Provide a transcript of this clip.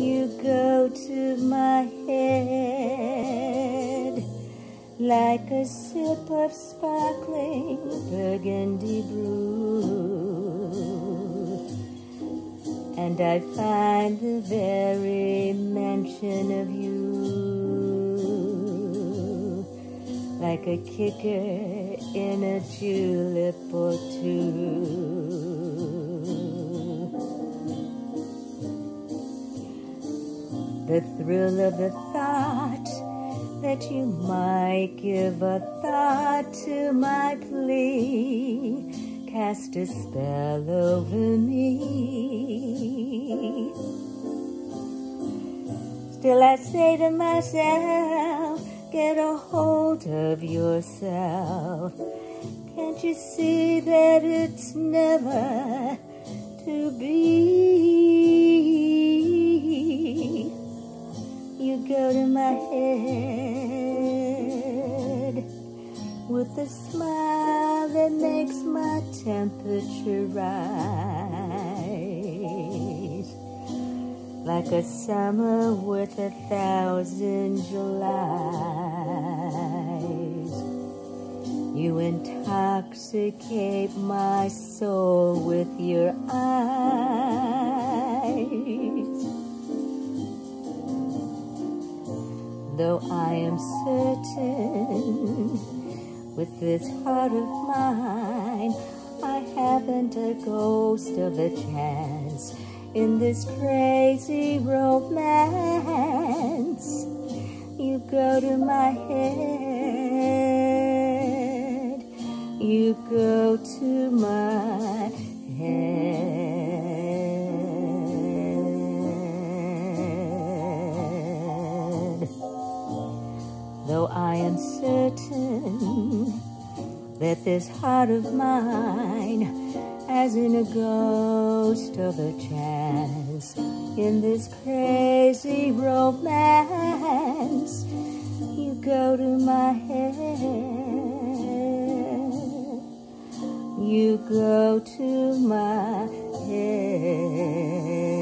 You go to my head like a sip of sparkling burgundy brew. And I find the very mention of you like a kicker in a julep or two. The thrill of the thought that you might give a thought to my plea cast a spell over me. Still I say to myself, get a hold of yourself. Can't you see that it's never to be? Head with a smile that makes my temperature rise like a summer with a thousand Julys. You intoxicate my soul with your eyes. Though I am certain with this heart of mine, I haven't a ghost of a chance in this crazy romance. You go to my head, you go to my head. Though I am certain that this heart of mine as in a ghost of a chance in this crazy romance. You go to my head, you go to my head.